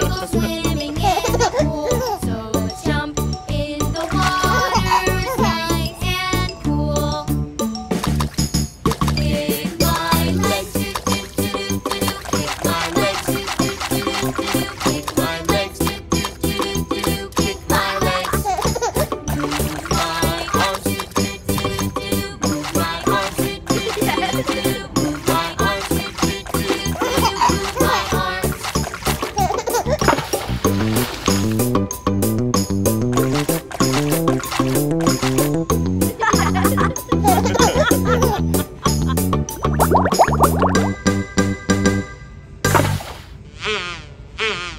Because when Mm-hmm.